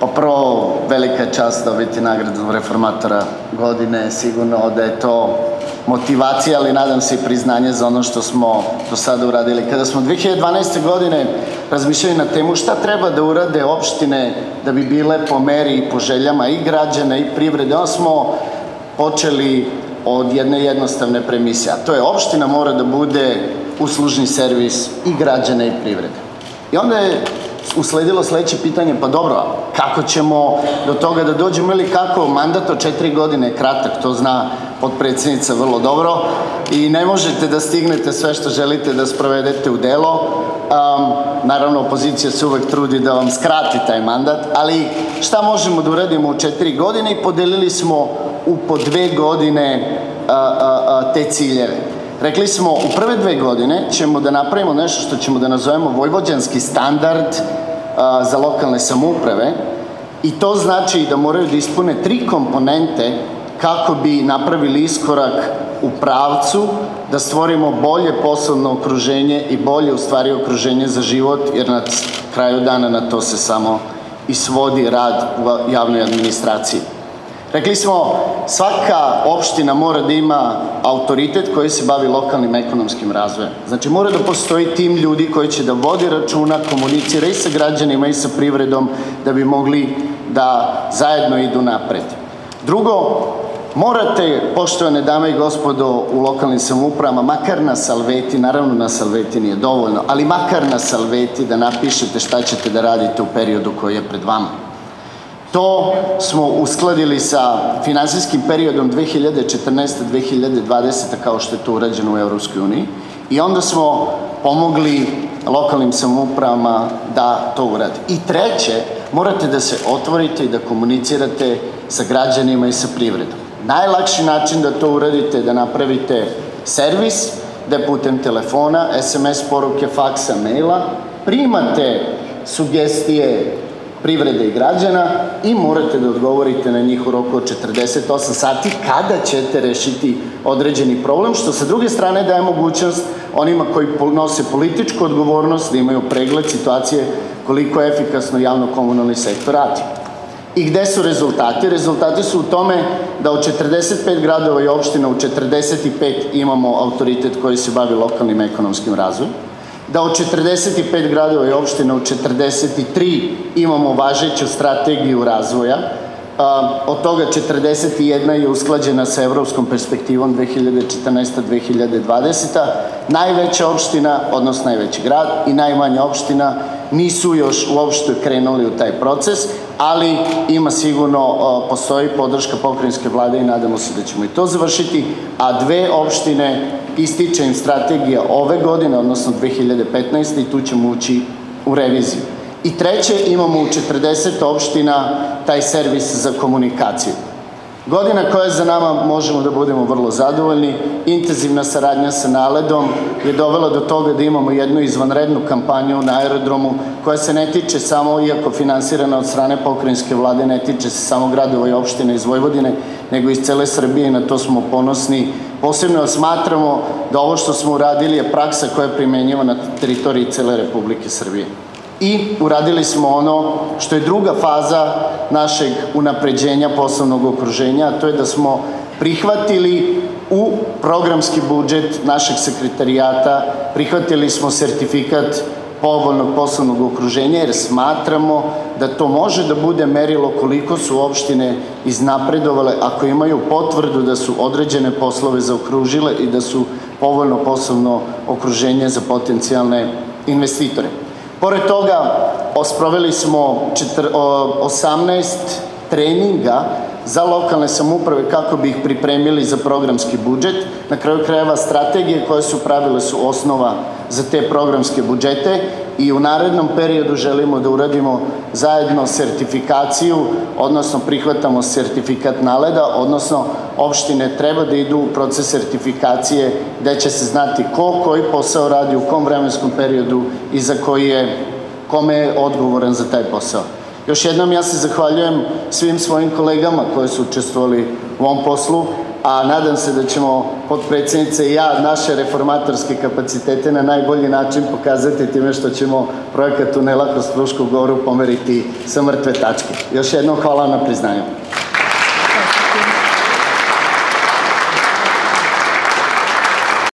Pa prvo, velika čast dobiti nagradu reformatora godine, sigurno da je to motivacija, ali nadam se i priznanje za ono što smo do sada uradili. Kada smo 2012. godine razmišljali na temu šta treba da urade opštine da bi bile po meri i po željama i građana i privrede, onda smo počeli od jedne jednostavne premise, a to je opština mora da bude uslužni servis i građana i privrede. I onda je usledilo sledeće pitanje, pa dobro, kako ćemo do toga da dođemo ili kako mandat od četiri godine je kratak, to zna podpredsednica vrlo dobro i ne možete da stignete sve što želite da sprovedete u delo. Um, naravno, opozicija se uvek trudi da vam skrati taj mandat, ali šta možemo da uradimo u četiri godine i podelili smo u po dve godine a, a, a, te ciljeve. Rekli smo, u prve dve godine ćemo da napravimo nešto što ćemo da nazovemo vojvođanski standard a, za lokalne samouprave i to znači da moraju da ispune tri komponente kako bi napravili iskorak u pravcu da stvorimo bolje poslovno okruženje i bolje u stvari okruženje za život, jer na kraju dana na to se samo i svodi rad u javnoj administraciji. Rekli smo, svaka opština mora da ima autoritet koji se bavi lokalnim ekonomskim razvojem. Znači, mora da postoji tim ljudi koji će da vodi računa, komunicira i sa građanima i sa privredom da bi mogli da zajedno idu napred. Drugo, morate, poštovane dame i gospodo, u lokalnim samoupravama, makar na salveti, naravno na salveti nije dovoljno, ali makar na salveti da napišete šta ćete da radite u periodu koji je pred vama. To smo uskladili sa finansijskim periodom 2014-2020 kao što je to urađeno u Evropskoj uniji i onda smo pomogli lokalnim samoupravama da to uradi. I treće, morate da se otvorite i da komunicirate sa građanima i sa privredom. Najlakši način da to uradite je da napravite servis, da putem telefona, SMS poruke, faksa, maila, primate sugestije privrede i građana i morate da odgovorite na njih u roku od 48 sati kada ćete rešiti određeni problem, što sa druge strane daje mogućnost onima koji nose političku odgovornost da imaju pregled situacije koliko efikasno javno-komunalni sektor radi. I gde su rezultati? Rezultati su u tome da od 45 gradova i opština u 45 imamo autoritet koji se bavi lokalnim ekonomskim razvojem da od 45 gradova i opština u 43 imamo važeću strategiju razvoja, od toga 41 je usklađena sa evropskom perspektivom 2014-2020. Najveća opština, odnosno najveći grad i najmanja opština nisu još uopšte krenuli u taj proces, ali ima sigurno, postoji podrška pokrajinske vlade i nadamo se da ćemo i to završiti, a dve opštine ističe im strategija ove godine, odnosno 2015. i tu ćemo ući u reviziju. I treće, imamo u 40 opština taj servis za komunikaciju. Godina koja je za nama možemo da budemo vrlo zadovoljni. Intenzivna saradnja sa Naledom je dovela do toga da imamo jednu izvanrednu kampanju na aerodromu koja se ne tiče samo, iako finansirana od strane pokrajinske vlade, ne tiče se samo gradova i opštine iz Vojvodine, nego iz cele Srbije i na to smo ponosni. Posebno smatramo da ovo što smo uradili je praksa koja je primenjiva na teritoriji cele Republike Srbije i uradili smo ono što je druga faza našeg unapređenja poslovnog okruženja, a to je da smo prihvatili u programski budžet našeg sekretarijata, prihvatili smo sertifikat povoljnog poslovnog okruženja jer smatramo da to može da bude merilo koliko su opštine iznapredovale ako imaju potvrdu da su određene poslove zaokružile i da su povoljno poslovno okruženje za potencijalne investitore. Pored toga, sproveli smo 18 treninga za lokalne samuprave kako bi ih pripremili za programski budžet. Na kraju krajeva strategije koje su pravile su osnova za te programske budžete i u narednom periodu želimo da uradimo zajedno sertifikaciju, odnosno prihvatamo sertifikat naleda, odnosno opštine treba da idu u proces sertifikacije gde će se znati ko koji posao radi, u kom vremenskom periodu i za koji je, kome je odgovoran za taj posao. Još jednom ja se zahvaljujem svim svojim kolegama koji su učestvovali u ovom poslu, a nadam se da ćemo podpredsjednica i ja naše reformatorske kapacitete na najbolji način pokazati time što ćemo projekat tunela kroz Frušku goru pomeriti sa mrtve tačke. Još jednom hvala na priznanju.